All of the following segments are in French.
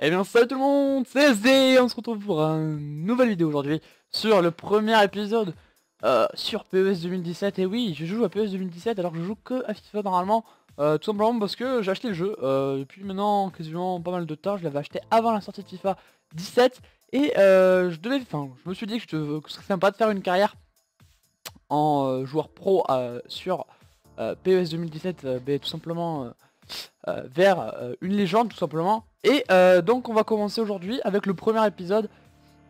Eh bien salut tout le monde, c'est SD on se retrouve pour une nouvelle vidéo aujourd'hui sur le premier épisode euh, sur PES 2017 Et oui, je joue à PES 2017 alors que je joue que à FIFA normalement euh, Tout simplement parce que j'ai acheté le jeu euh, depuis maintenant quasiment pas mal de temps Je l'avais acheté avant la sortie de FIFA 17 Et je devais, enfin je me suis dit que, je ce serait sympa de faire une carrière en joueur pro sur PES 2017 ben, Tout simplement vers une légende tout simplement et euh, donc on va commencer aujourd'hui avec le premier épisode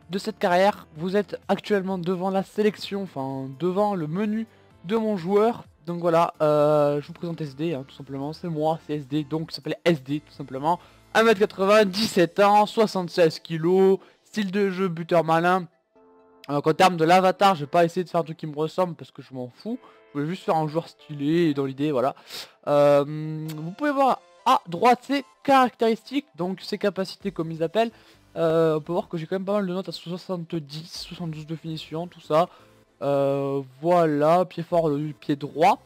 de cette carrière. Vous êtes actuellement devant la sélection, enfin devant le menu de mon joueur. Donc voilà, euh, je vous présente SD hein, tout simplement, c'est moi, c'est SD, donc il s'appelle SD tout simplement. 1m80, 17 ans, 76 kg, style de jeu buteur malin. Donc en termes de l'avatar, je vais pas essayer de faire un qui me ressemble parce que je m'en fous. Juste faire un joueur stylé dans l'idée, voilà. Euh, vous pouvez voir à droite ses caractéristiques, donc ses capacités comme ils appellent. Euh, on peut voir que j'ai quand même pas mal de notes à 70, 72 de finition, tout ça. Euh, voilà, pied fort, le pied droit.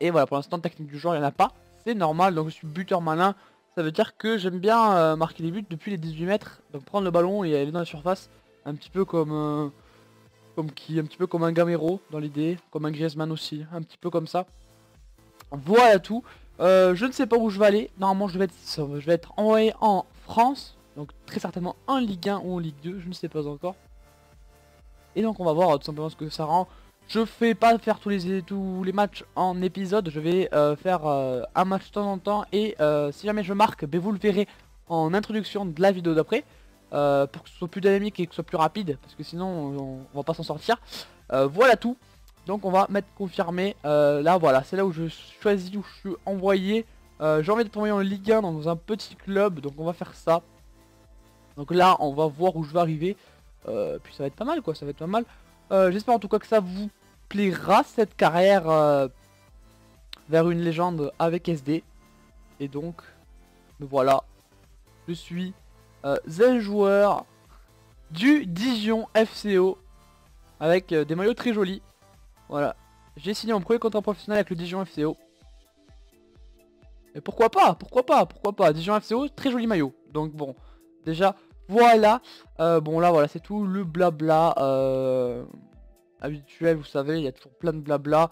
Et voilà, pour l'instant, technique du genre, il n'y en a pas. C'est normal, donc je suis buteur malin. Ça veut dire que j'aime bien marquer les buts depuis les 18 mètres. Donc prendre le ballon et aller dans la surface. Un petit peu comme... comme qui Un petit peu comme un Gamero dans l'idée. Comme un Griezmann aussi. Un petit peu comme ça. Voilà tout. Euh, je ne sais pas où je vais aller. Normalement, je vais, être, envoyé en France. Donc très certainement en Ligue 1 ou en Ligue 2. Je ne sais pas encore. Et donc on va voir tout simplement ce que ça rend. Je fais pas faire tous les, tous les matchs en épisode. Je vais euh, faire euh, un match de temps en temps. Et si jamais je marque, ben, vous le verrez en introduction de la vidéo d'après. Pour que ce soit plus dynamique et que ce soit plus rapide. Parce que sinon on, va pas s'en sortir. voilà tout. Donc on va mettre confirmé. Euh, là voilà, c'est là où je choisis, où je suis envoyé. Euh, j'ai envie de envoyer en Ligue 1 dans un petit club, donc on va faire ça. Donc là, on va voir où je vais arriver. Euh, puis ça va être pas mal quoi, ça va être pas mal. J'espère en tout cas que ça vous plaira cette carrière vers une légende avec SD. Et donc, voilà, je suis un joueur du Dijon FCO avec des maillots très jolis. Voilà. J'ai signé mon premier contrat professionnel avec le Dijon FCO. Et pourquoi pas Pourquoi pas Pourquoi pas Dijon FCO, très joli maillot. Donc bon, déjà, voilà. Euh, bon là, voilà, c'est tout le blabla euh, habituel, vous savez, il y a toujours plein de blabla.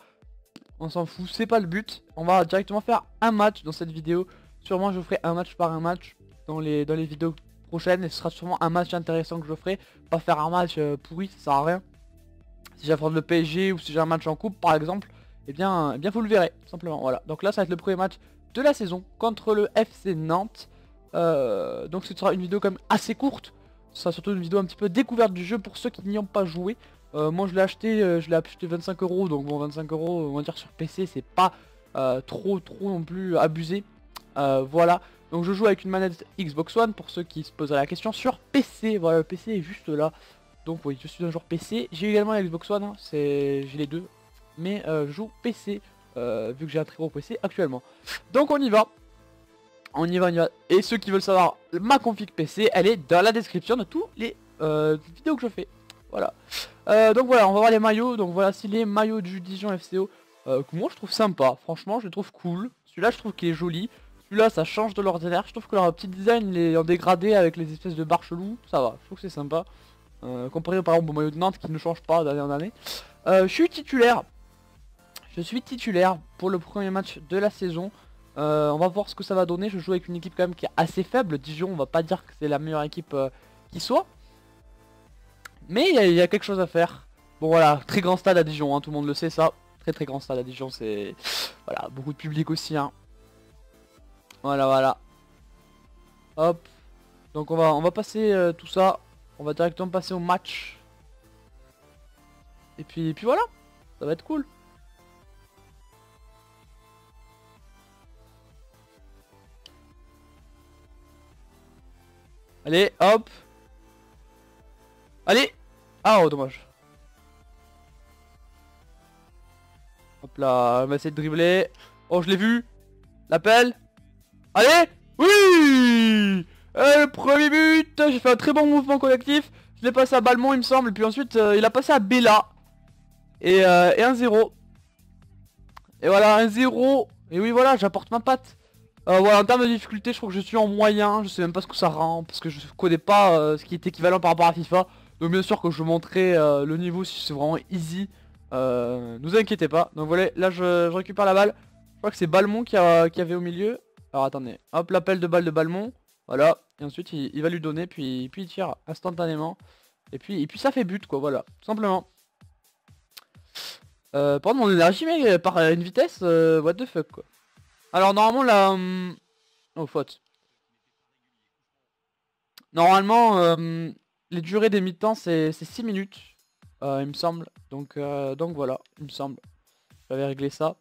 On s'en fout, c'est pas le but. On va directement faire un match dans cette vidéo. Sûrement, je ferai un match par un match dans les, dans les vidéos prochaines. Et ce sera sûrement un match intéressant que je ferai. Pas faire un match euh, pourri, ça sert à rien si j'affronte le PSG ou si j'ai un match en coupe par exemple, eh bien, eh bien vous le verrez, simplement. Voilà. Donc là ça va être le premier match de la saison contre le FC Nantes. Euh, donc ce sera une vidéo quand même assez courte. Ce sera surtout une vidéo un petit peu découverte du jeu pour ceux qui n'y ont pas joué. Euh, moi je l'ai acheté, je l'ai acheté 25 euros, donc bon 25 euros on va dire sur PC c'est pas trop trop non plus abusé. voilà, donc je joue avec une manette Xbox One pour ceux qui se poseraient la question sur PC. Voilà, le PC est juste là. Donc oui, je suis un joueur PC. J'ai également la Xbox One, hein. c'est j'ai les deux. Mais euh, je joue PC, euh, vu que j'ai un très gros PC actuellement. Donc on y va. On y va, on y va. Et ceux qui veulent savoir ma config PC, elle est dans la description de tous les euh, vidéos que je fais. Voilà. donc voilà, on va voir les maillots. Donc voilà, c'est les maillots du Dijon FCO. moi je trouve sympa. Franchement, je les trouve cool. Celui-là, je trouve qu'il est joli. Celui-là, ça change de l'ordinaire. Je trouve que leur petit design, il est en dégradé avec les espèces de barres chelou. Ça va, je trouve que c'est sympa. Euh, comparé par exemple au maillot de Nantes qui ne change pas d'année en année. Euh, je suis titulaire. Je suis titulaire pour le premier match de la saison. Euh, on va voir ce que ça va donner. Je joue avec une équipe quand même qui est assez faible. Dijon, on va pas dire que c'est la meilleure équipe qui soit. Mais il y, a quelque chose à faire. Bon voilà, très grand stade à Dijon, hein, tout le monde le sait ça. Très très grand stade à Dijon, c'est... Voilà, beaucoup de public aussi. Hein. Voilà, voilà. Hop. Donc on va, on va passer tout ça on va directement passer au match. Et puis, puis voilà, ça va être cool. Allez, hop. Allez Ah, oh, dommage. Hop là, on va essayer de dribbler. Oh, je l'ai vu. L'appel. Allez Oui euh, le premier but, j'ai fait un très bon mouvement collectif. Je l'ai passé à Balmont il me semble. Puis ensuite euh, il a passé à Bella. Et, euh, et 1-0. Et voilà, 1-0. Et oui voilà, j'apporte ma patte. Euh, voilà, en termes de difficulté, je crois que je suis en moyen, je sais même pas ce que ça rend, parce que je connais pas euh, ce qui est équivalent par rapport à FIFA. Donc bien sûr que je montrerai le niveau si c'est vraiment easy. ne vous inquiétez pas. Donc voilà, là je, récupère la balle. Je crois que c'est Balmont qui, a, qui avait au milieu. Alors attendez, hop, l'appel de balle de Balmont. Voilà, et ensuite il, va lui donner, puis, puis il tire instantanément. Et puis, et puis ça fait but quoi, voilà, tout simplement. Euh, par mon énergie mais par une vitesse, euh, what the fuck quoi. Alors normalement là... Hum, oh faute. Normalement euh, les durées des mi-temps c'est 6 minutes, euh, il me semble. Donc, donc voilà, il me semble. J'avais réglé ça.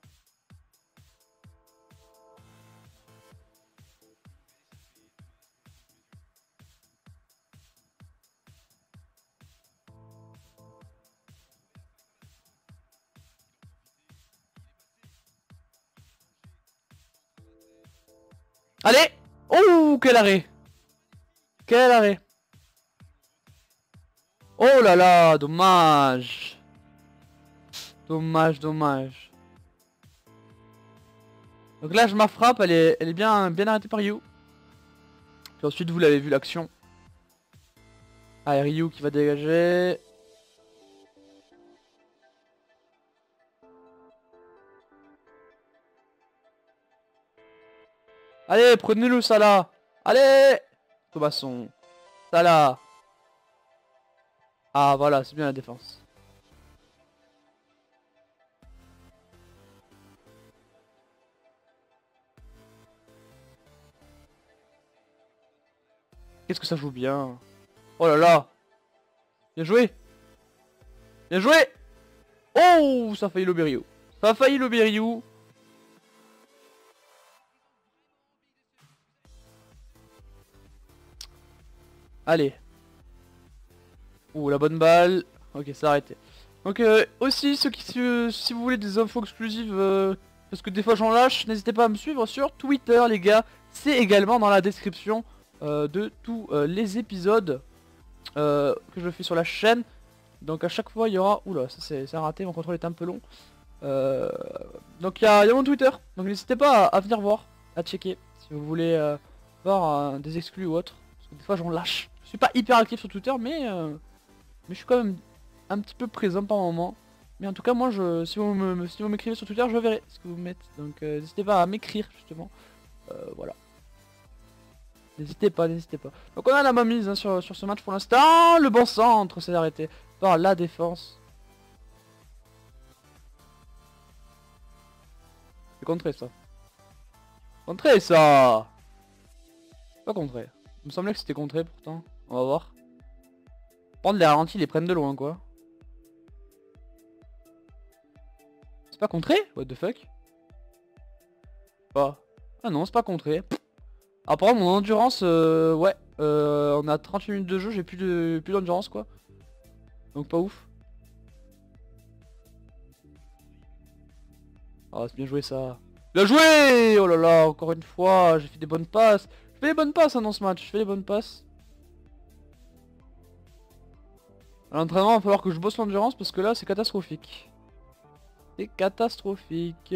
Allez Oh, quel arrêt Quel arrêt Oh là là, dommage Dommage, dommage. Donc là, je ma frappe, elle est, bien, bien arrêtée par Ryu. Puis ensuite, vous l'avez vu l'action. Ah, Ryu qui va dégager. Allez, prenez-le, Salah Allez Thomasson. Salah. Ah, voilà, c'est bien la défense. Qu'est-ce que ça joue bien Oh là là Bien joué Bien joué Oh Ça a failli l'Oberio. Ça a failli l'Oberio. Allez. Ouh, la bonne balle. Ok, c'est arrêté. Donc euh, aussi, ceux qui, si vous voulez des infos exclusives, euh, parce que des fois j'en lâche, n'hésitez pas à me suivre sur Twitter, les gars. C'est également dans la description euh, de tous les épisodes que je fais sur la chaîne. Donc à chaque fois, il y aura... Oula, ça c'est raté, mon contrôle est un peu long. donc il y, a mon Twitter. Donc n'hésitez pas à, venir voir, à checker, si vous voulez voir des exclus ou autres. Parce que des fois j'en lâche. Suis pas hyper actif sur Twitter, mais, euh, mais je suis quand même un petit peu présent par moment. Mais en tout cas, moi, je, si vous m'écrivez sur Twitter, je verrai ce que vous mettez. Donc euh, n'hésitez pas à m'écrire, justement. Euh, voilà. N'hésitez pas, n'hésitez pas. Donc on a la mamise hein, sur, sur ce match pour l'instant. Le bon centre s'est arrêté par la défense. C'est contré ça. Contré ça Pas contré. Il me semblait que c'était contré pourtant. On va voir. Prendre les ralentis, les prennent de loin quoi. C'est pas contré? What the fuck? Pas. Ah non, c'est pas contré. Après mon endurance, euh, ouais. Euh, on a 30 minutes de jeu, j'ai plus de plus d'endurance quoi. Donc pas ouf. Ah c'est bien joué ça. Bien joué Oh là là, encore une fois, j'ai fait des bonnes passes. Je fais les bonnes passes hein, dans ce match, je fais les bonnes passes. L'entraînement, il va falloir que je bosse l'endurance parce que là, c'est catastrophique. C'est catastrophique.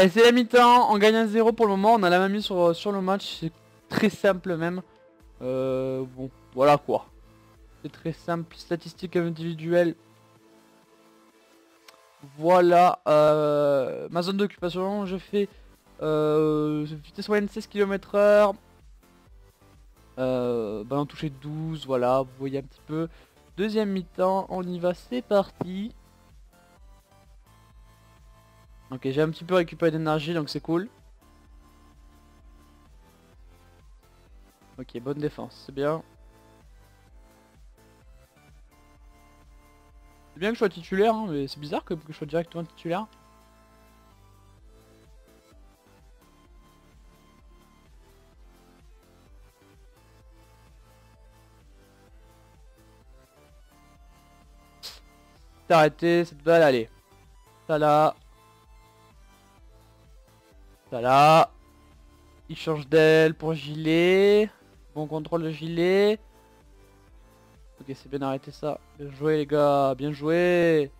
Allez, c'est la mi-temps, on gagne un 0 pour le moment, on a la main mise sur, sur le match, c'est très simple même. Euh, bon, voilà quoi. C'est très simple, statistique individuelle. Voilà, euh, ma zone d'occupation, je fais euh, vitesse moyenne 16 km h euh, ballon touché 12, voilà, vous voyez un petit peu. Deuxième mi-temps, on y va, c'est parti. Ok, j'ai un petit peu récupéré d'énergie, donc c'est cool. Ok, bonne défense, c'est bien. C'est bien que je sois titulaire, hein, mais c'est bizarre que, je sois directement titulaire. Arrêté, cette balle, allez. Ça là. Ça là. Il change d'aile pour gilet. Bon contrôle de gilet. Ok, c'est bien arrêté ça. Bien joué les gars, bien joué.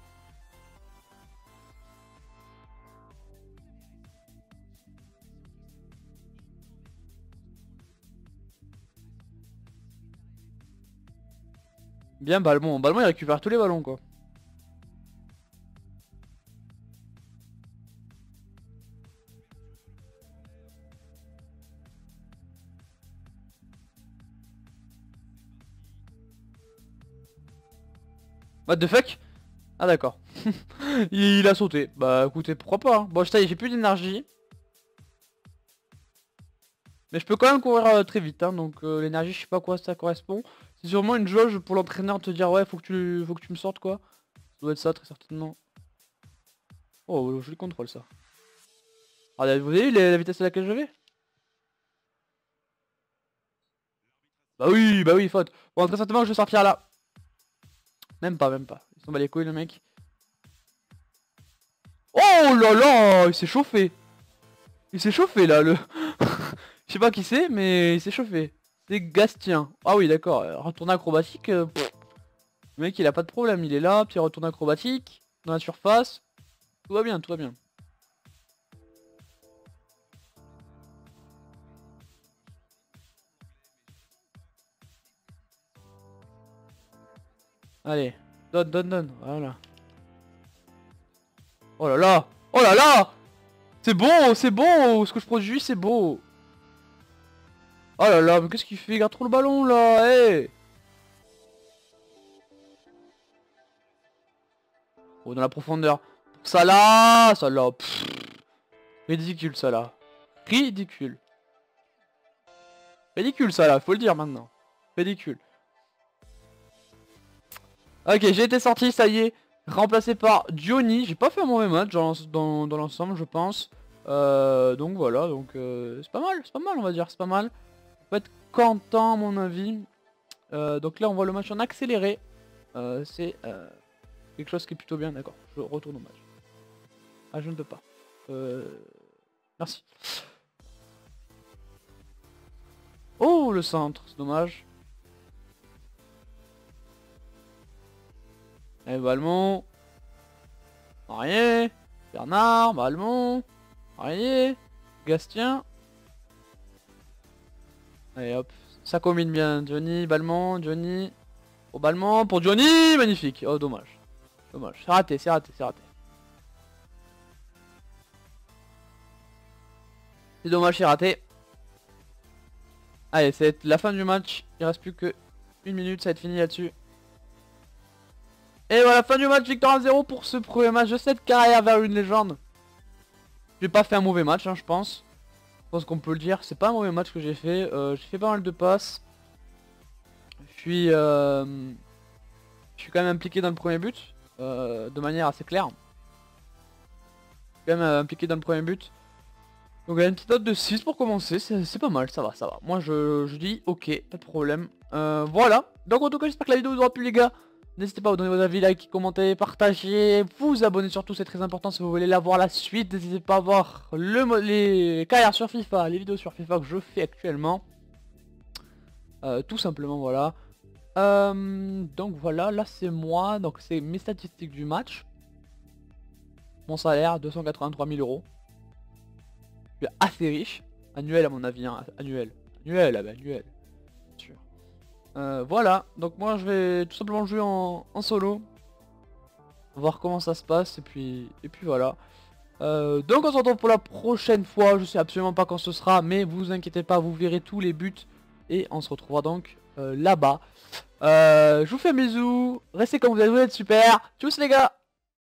Bien Balmont. Balmont il récupère tous les ballons quoi. What the fuck Ah d'accord. il a sauté. Bah écoutez, pourquoi pas. Hein. Bon, j'ai plus d'énergie. Mais je peux quand même courir euh, très vite, hein, donc euh, l'énergie, je sais pas quoi ça correspond. C'est sûrement une jauge pour l'entraîneur te dire ouais, faut que tu faut que tu me sortes quoi. Ça doit être ça très certainement. Oh, je le contrôle ça. Ah, vous avez vu la vitesse à laquelle je vais? Bah oui, bah oui, faute. Bon, très certainement, je vais sortir là. Même pas, même pas. Ils sont bat les couilles, le mec. Oh là là Il s'est chauffé Il s'est chauffé, là, le... Je sais pas qui c'est, mais il s'est chauffé. C'est Gastien. Ah oui, d'accord. Retourne acrobatique. Euh, le mec, il a pas de problème. Il est là, petit retourne acrobatique. Dans la surface. Tout va bien, tout va bien. Allez, donne, donne, donne, voilà. Oh là là Oh là là C'est beau, c'est beau Ce que je produis, c'est beau Oh là là, mais qu'est-ce qu'il fait? Il garde trop le ballon, là Hé Oh, dans la profondeur. Ça là Ça là Ridicule, ça là. Ridicule. Ridicule, ça là, faut le dire maintenant. Ridicule. Ok, j'ai été sorti, ça y est. Remplacé par Johnny. J'ai pas fait un mauvais match dans, l'ensemble, je pense. Euh, donc voilà, donc euh, c'est pas mal, c'est pas mal on va dire, c'est pas mal. On peut être content à mon avis. Euh, donc là on voit le match en accéléré. c'est quelque chose qui est plutôt bien, d'accord. Je retourne au match. Ah je ne peux pas. Merci. Oh le centre, c'est dommage. Allez, Balmont. Rien. Bernard, Balmont. Rien. Gastien. Allez hop. Ça combine bien. Johnny, Balmont, Johnny. Au Balmont pour Johnny. Magnifique. Oh dommage. Dommage. C'est raté, c'est raté, c'est raté. C'est dommage, c'est raté. Allez, c'est la fin du match. Il reste plus que une minute, ça va être fini là-dessus. Et voilà, fin du match, victoire 1-0 pour ce premier match de cette carrière vers une légende. J'ai pas fait un mauvais match, hein, je pense. Je pense qu'on peut le dire, c'est pas un mauvais match que j'ai fait. Euh, j'ai fait pas mal de passes. Je suis, euh, je suis quand même impliqué dans le premier but, euh, de manière assez claire. Je suis quand même impliqué dans le premier but. Donc il y a une petite note de 6 pour commencer, c'est pas mal, ça va, ça va. Moi je, je dis ok, pas de problème. voilà, donc en tout cas j'espère que la vidéo vous aura plu les gars. N'hésitez pas à vous donner vos avis, like, commenter, partager, vous abonner surtout, c'est très important si vous voulez la voir la suite. N'hésitez pas à voir le, les carrières sur FIFA, les vidéos sur FIFA que je fais actuellement. Euh, tout simplement, voilà. Euh, donc voilà, là c'est moi, donc c'est mes statistiques du match. Mon salaire, 283 000 euros. Je suis assez riche. Annuel à mon avis, hein. annuel. Annuel, ah ben, annuel. Euh, voilà, donc moi je vais tout simplement jouer en, solo. Voir comment ça se passe et puis, voilà. Euh, donc on se retrouve pour la prochaine fois, je sais absolument pas quand ce sera, mais vous inquiétez pas, vous verrez tous les buts. Et on se retrouvera donc euh, là-bas. je vous fais un bisou, restez comme vous êtes, vous êtes super. Tchuss les gars